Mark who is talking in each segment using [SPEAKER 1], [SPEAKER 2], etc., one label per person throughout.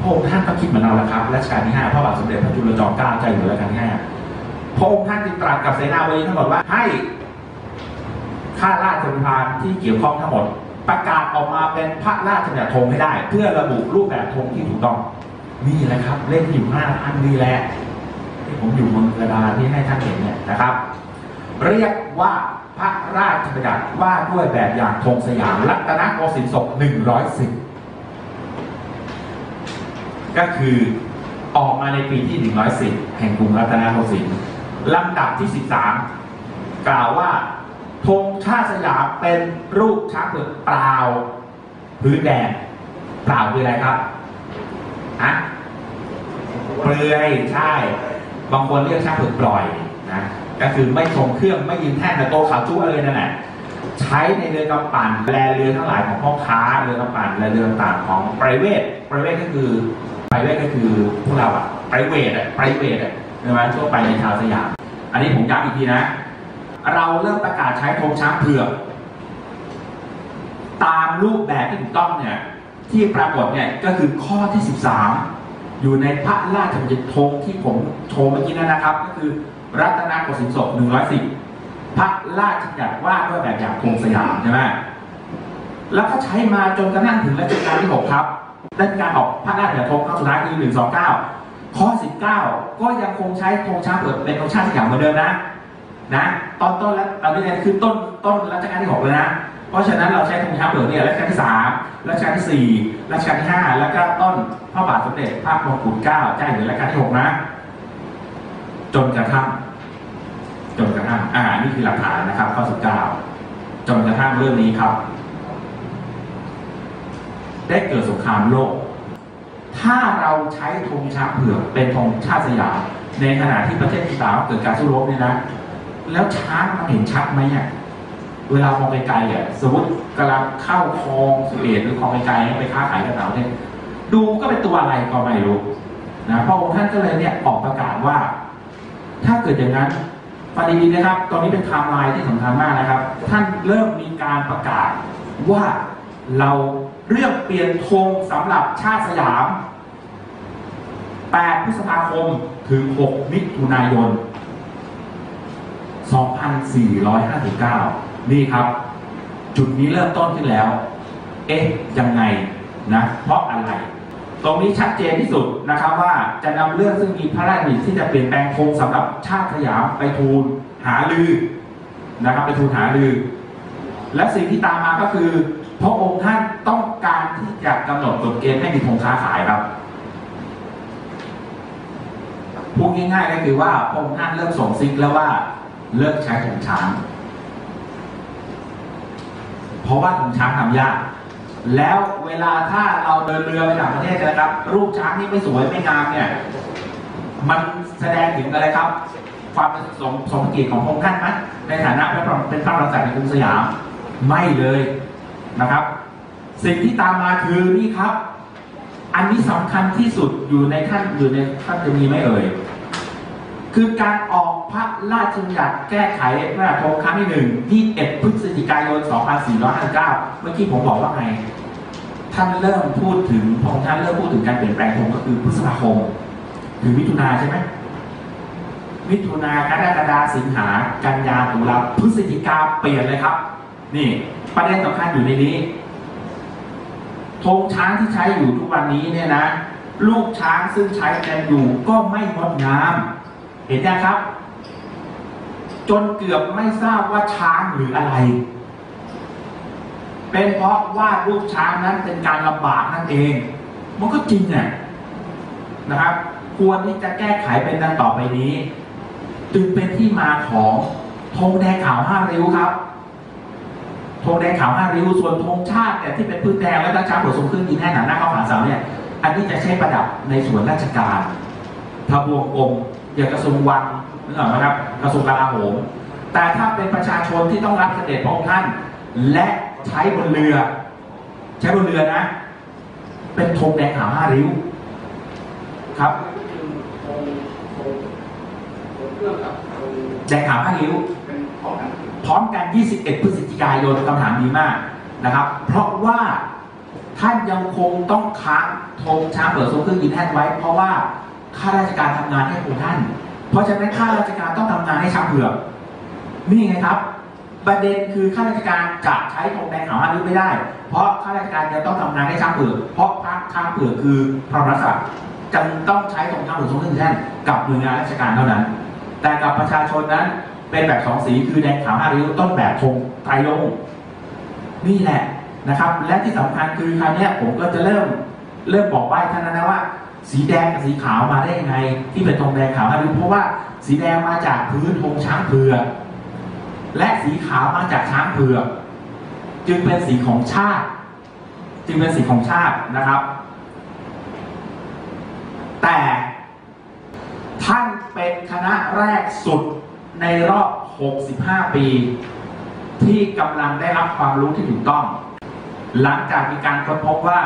[SPEAKER 1] พระองค์ท่านก็คิดเหมือนเราแหละครับรัชกาลที่ห้าพระบาทสมเด็จพระจุลจอมเกล้าเจ้าอยู่หัวรัชกาลที่ห้าพระองค์ท่านจึงตรัสกับเสนาบดีทั้งหมดว่าให้ข้าราชบริพารที่เกี่ยวข้องทั้งหมด ประกาศออกมาเป็นพระราชบัญญัติธงให้ได้ เพื่อระบุรูปแบบธงที่ถูกต้องนี่แหละครับ เล่นอยู่หน้าอันนี้แหละที่ผมอยู่บนกระดานที่ให้ท่านเห็นเนี่ยนะครับ เรียกว่าพระราชบัญญัติว่าด้วยแบบอย่างธงสยามรัตนโกสินทร์ศก110 ก็คือออกมาในปีที่ 110 แห่งกรุงรัตนโกสินทร์ลำดับที่ 13 กล่าวว่าธงชาติสยามเป็นรูปช้างเผือกเปล่าพื้นแดงเปล่าคืออะไรครับฮะเปลือยใช่ บางคนเรียกช้างเผือกปล่อยนะก็คือไม่ทรงเครื่องไม่ยืนแท่นแต่โตขาวจุ้เลยนั่นแหละใช้ในเรือกำปั่นแลเรือทั้งหลายของพ่อค้าเรือกำปั่นและเรือต่างของไพรเวทไพรเวทก็คือ ไพรเวทก็คือพวกเราอะไพรเวทอะไพรเวทอะใช่ไหมทั่วไปในชาวสยาม อันนี้ผมย้ำอีกทีนะ เราเริ่มประกาศใช้ธงช้างเผือกตามรูปแบบที่ถูกต้องเนี่ยที่ปรากฏเนี่ยก็คือข้อที่ 13 อยู่ในพระราชบัญญัติธงที่ผมโชว์เมื่อกี้นั่นนะครับ ก็คือรัตนโกสินทร์ศก110 พระราชบัญญัติว่าด้วยแบบอย่างธงสยามใช่ไหมแล้วก็ใช้มาจนกระทั่งถึงรัชกาลที่ 6 ครับ ได้มีการออกพระราชบัญญัติธงครั้งสุดท้ายคือ129 ข้อ 19 ก็ยังคงใช้ธงช้างเผือกเป็นธงชาติสยามเหมือนเดิมนะนะตอนต้นแล้วตอนนี้เนี่ยคือต้นต้นรัชกาลที่หกเลยนะเพราะฉะนั้นเราใช้ธงช้างเผือกเนี่ยรัชกาลที่สามรัชกาลที่สี่รัชกาลที่ห้าแล้วก็ต้นพระบาทสมเด็จพระมงกุฎเกล้าเจ้าอยู่หัวรัชกาลที่หกนะ จนกระทั่งจนกระทั่งอ่านี่คือหลักฐานนะครับข้อสิบเก้าจนกระทั่งเรื่องนี้ครับ ได้เกิดสงครามโลก ถ้าเราใช้ธงช้างเผือกเป็นธงชาติสยามในขณะที่ประเทศต่างๆเกิดการสู้รบเนี่ยนะ แล้วช้างมันเห็นชัดไหมอะเวลามองไกลๆอะสมมติกำลังเข้าคลองสุเอตหรือคลองไกลๆไปค้าขายกับเราเนี่ยดูก็เป็นตัวอะไรก็ไม่รู้นะพระองค์ท่านก็เลยเนี่ยออกประกาศว่า ถ้าเกิดอย่างนั้นฟังดีๆนะครับ ตอนนี้เป็นไทม์ไลน์ที่สำคัญมากนะครับ ท่านเริ่มมีการประกาศว่าเรา เรื่องเปลี่ยนธงสำหรับชาติสยาม 8 พฤษภาคมถึง 6 มิถุนายน 2459 นี่ครับ จุดนี้เริ่มต้นขึ้นแล้ว เอ๊ะ ยังไงนะ เพราะอะไร ตรงนี้ชัดเจนที่สุดนะครับว่าจะนำเรื่องซึ่งมีพระราชบัญญัติที่จะเปลี่ยนแปลงธงสำหรับชาติสยามไปทูลหาลือนะครับไปทูลหาลือ และสิ่งที่ตามมาก็คือ พระองค์ท่านต้องการที่จะกำหนดกฎเกณฑ์ให้มีธงค้าขายครับพูดง่ายๆก็คือว่าพระองค์ท่านเริ่มส่งซิกแล้วว่าเลิกใช้ธงช้าง เพราะว่าธงช้างทำยาก แล้วเวลาถ้าเราเดินเรือไปต่างประเทศนะครับ รูปช้างที่ไม่สวยไม่งามเนี่ย มันแสดงถึงอะไรครับ ความสมสมเกียรติของพระองค์ท่านไหมในฐานะเป็นพระเป็นพระราชาในกรุงสยาม ไม่เลย นะครับ สิ่งที่ตามมาคือนี่ครับ อันนี้สำคัญที่สุดอยู่ในท่านอยู่ในท่านจะมีไหมเอ่ยคือการออกพระราชบัญญัติแก้ไขพระราชธงครั้งที่หนึ่ง21พฤศจิกายน 2459 เมื่อกี้ผมบอกว่าไง ท่านเริ่มพูดถึงพองท่านเริ่มพูดถึงการเปลี่ยนแปลงธงก็คือพฤษภาคม ถึงมิถุนาใช่ไหมมิถุนากรกฎาสิงหากันยาตุลาพฤศจิกาเปลี่ยนเลยครับ นี่ ประเด็นสำคัญอยู่ในนี้ธงช้างที่ใช้อยู่ทุกวันนี้เนี่ยนะ ลูกช้างซึ่งใช้กันอยู่ก็ไม่งดงาม เห็นยังครับ จนเกือบไม่ทราบว่าช้างหรืออะไร เป็นเพราะว่าลูกช้างนั้นเป็นการลำบากนั่นเอง มันก็จริงเนี่ยนะครับ ควรที่จะแก้ไขเป็นดังต่อไปนี้ จึงเป็นที่มาของธงแดงขาวห้าริ้วครับ งแดงขาวห้าริ้วส่วนธงชาติเนี่ยที่เป็นพื้นแดงและด้าช้างหัวทรงเครื่องยินแน่หนาหน้าข้าหาเสาเนี่ยอันนี้จะใช้ประดับในส่วนราชการทบวงกรมอย่างกระทรวงวังนึกออกไหมครับกระทรวงกลาโหมแต่ถ้าเป็นประชาชนที่ต้องรับเสด็จพระองค์ท่าน และใช้บนเรือ ใช้บนเรือนะ เป็นธงแดงขาวห้าริ้ว ครับแดงขาวห้าริ้ว พร้อมกัน 21 พฤศจิกายนคำถามดีมากนะครับ เพราะว่าท่านยังคงต้องค้างธงช้างเปิดทรงเครื่องบินแท่นไว้ เพราะว่าข้าราชการทำงานให้องค์ท่าน เพราะฉะนั้นข้าราชการต้องทำงานให้ช้างเผือกนี่ไงครับ ประเด็นคือข้าราชการจะใช้ธงแดงขาวห้าริ้ไม่ได้ เพราะข้าราชการจะต้องทำงานให้ช้างเผือกเพราะพระช้างเผือกคือพระมหากษัตริย์จึงต้องใช้ธงช้างเผือกทรงเครื่องบินแท่นกับหน่วยงานราชการเท่านั้น แต่กับประชาชนนั้น เป็นแบบสองสีคือแดงขาวห้าริ้วต้นแบบธงไตรรงนี่แหละนะครับ และที่สำคัญคือคราวนี้ผมก็จะเริ่มเริ่มบอกใบ้ท่านนะว่า สีแดงกับสีขาวมาได้ยังไง ที่เป็นธงแดงขาวฮาริเพราะว่าสีแดงมาจากพื้นธงช้างเผือกและสีขาวมาจากช้างเผือกจึงเป็นสีของชาติ จึงเป็นสีของชาตินะครับ แต่ท่านเป็นคณะแรกสุด ในรอบ 65 ปี ที่กำลังได้รับความรู้ที่ถูกต้อง หลังจากมีการค้นพบว่า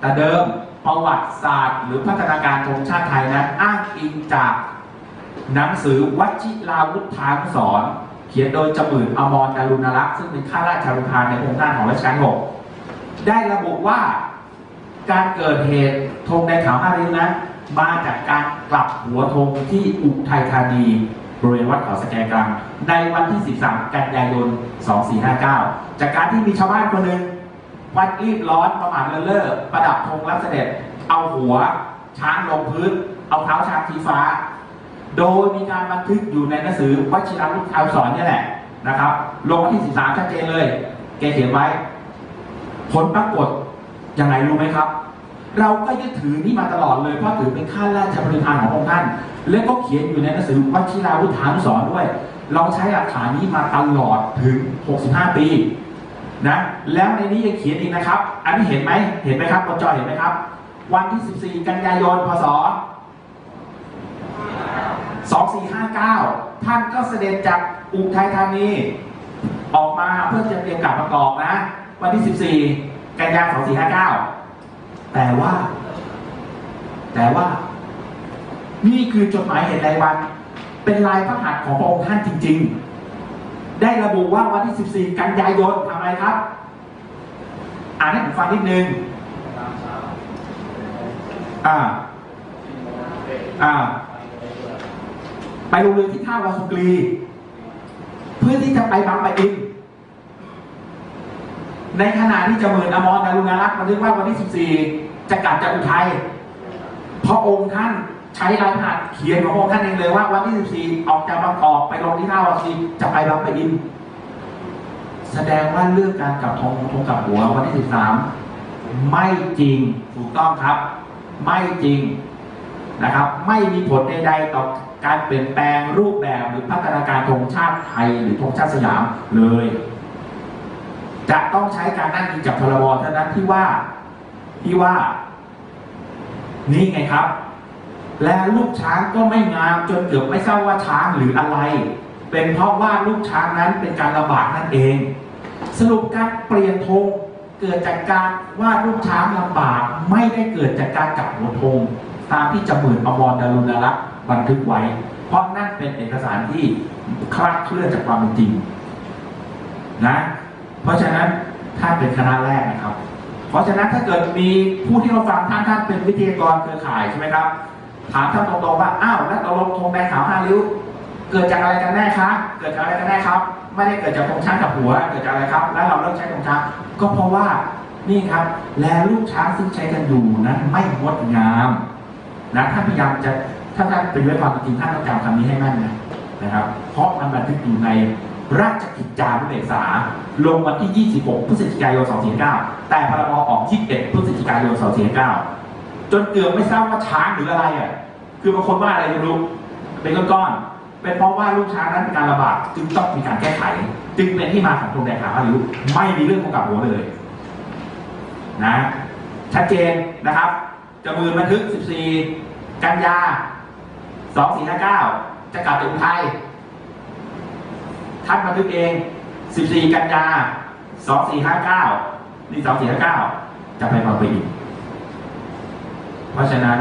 [SPEAKER 1] แต่เดิมประวัติศาสตร์ หรือพัฒนาการธงชาติไทยนั้นอ้างอิงจากหนังสือวัชิราวุธทางสอน เขียนโดยจมื่นอมรดารุณรักษ์ซึ่งเป็นข้าราชการทานในองค์การของรัชกาลหกได้ระบุว่าการเกิดเหตุธงในขาวห้าริ้วนั้นมาจากการกลับหัวธงที่อุทัยธานี ริเวณวัดเขาสแกกลางในวันที่ 13 กันยายน 2459 จากการที่มีชาวบ้านคนหนึ่งวันรีบร้อนประมาทเลินเล่อประดับธงรับเสด็จ เอาหัว ช้างลงพื้น เอาเท้าช้างชี้ฟ้า โดยมีการบันทึกอยู่ในหนังสือวชิราวุธอักษรนี่แหละนะครับ ลงวันที่ 13 ชัดเจนเลย แกเขียนไว้ ผลปรากฏยังไงรู้ไหมครับ เราก็ยึดถือนี่มาตลอดเลยเพราะถือเป็นข้าราชบริพารขององค์ท่าน และก็เขียนอยู่ในหนังสือวัชิราวุธานุสรด้วย เราใช้หลักฐานนี้มาตลอดถึง 65 ปีนะแล้วในนี้ยังเขียนอีกนะครับ อันนี้เห็นไหมเห็นไหมครับบนจอเห็นไหมครับ วันที่ 14 กันยายนพศ2459 ท่านก็เสด็จจากอุทัยธานีออกมาเพื่อจะเตรียมกลับประกอบนะ วันที่ 14 กันยายน2459 แต่ว่า แต่ว่า นี่คือจดหมายเหตุรายวัน เป็นลายพระหัตถ์ของพระองค์ท่านจริง ๆ ได้ระบุว่าวันที่ 14 กันยายนทำอะไรครับ อ่านให้ผมฟังนิดนึงอ่า อ่า ไปลงเรือที่ท่าวาสุกรี เพื่อที่จะไปบางปะอินในขณะที่จะเมินอมรดารุณรักษ์บันทึกว่าวันที่ 14 จะกลับจากอุทัยพระองค์ท่านใช้ลายหัตถ์เขียนของพระองค์ท่านเองเลยว่าวันที่14ออกจากบางกอกไปลงที่ท่าวาสุกรีจะไปบางปะอิน แสดงว่าเรื่องการกลับธงธงกลับหัววันที่13ไม่จริงถูกต้องครับ ไม่จริงนะครับ ไม่มีผลใดๆต่อการเปลี่ยนแปลงรูปแบบหรือพัฒนาการธงชาติไทยหรือธงชาติสยามเลย จะต้องใช้การนั่งอิงจากพรบเท่านั้นที่ว่า ที่ว่า นี่ไงครับ และลูกช้างก็ไม่งามจนเกือบไม่ทราบว่าช้างหรืออะไร เป็นเพราะว่าลูกช้างนั้นเป็นการระบาดนั่นเอง สรุปการเปลี่ยนธงเกิดจากการวาดรูปช้างลำบากไม่ได้เกิดจากการกลับหัวธงตามที่จมื่นอมรดารุณรักษ์บันทึกไว้ เพราะนั่นเป็นเอกสารที่คลาดเคลื่อนจากความเป็นจริงนะ เพราะฉะนั้นท่านเป็นคณะแรกนะครับ เพราะฉะนั้นถ้าเกิดมีผู้ที่มาฟังท่านท่านเป็นวิทยากรเครือข่ายใช่ไหมครับถามท่านตรงๆว่าอ้าวแล้วตกลงธงแดงขาวห้าริ้ว เกิดจากอะไรกันแน่ครับเกิดจากอะไรกันแน่ครับ ไม่ได้เกิดจากธงช้างกับหัว เกิดจากอะไรครับ แล้วเราเลิกใช้ธงช้างก็เพราะว่านี่ครับ แลลูกช้างซึ่งใช้กันอยู่นั้นไม่งดงามนะท่านพยายามจะถ้าท่านเป็นเรื่องความจริงท่านต้องจำคำนี้ให้แม่นนะนะครับ เพราะมันบันทึกอยู่ใน ราชกิจจานุเบกษา ลงวันที่ 26 พฤศจิกายน 249 แต่พรบออก 21 พฤศจิกายน 249 จนเกือบไม่ทราบว่าช้างหรืออะไรอะ คือบางคนว่าอะไรไม่รู้ เป็นก้อนๆ เป็นเพราะว่าลูกช้างนั้นเป็นการระบาดจึงต้องมีการแก้ไข จึงเป็นที่มาของธงแดงขาวอายุไม่มีเรื่องของกับหัวเลย นะ ชัดเจนนะครับจะมือบันทึก 14 กันยา 2459 จะกลับจากอุทัย ท่านบันทึกเอง 14 กันยา 2459 นี่ 2459 จะไปบางปะอินเพราะฉะนั้น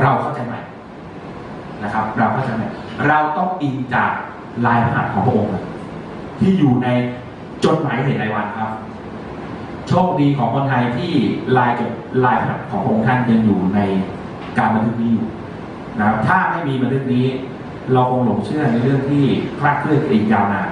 [SPEAKER 1] เราเข้าใจใหม่นะครับ เราเข้าใจใหม่เราต้องอิงจากลายพระหัตถ์ของพระองค์ที่อยู่ในจดหมายเหตุรายวันครับ โชคดีของคนไทยที่ลายจดลายของพระองค์ท่านยังอยู่ในการบันทึกนี้อยู่นะครับถ้าไม่มีบันทึกนี้ เราคงหลงเชื่อในเรื่องที่คลาดเคลื่อนอีกยาวนาน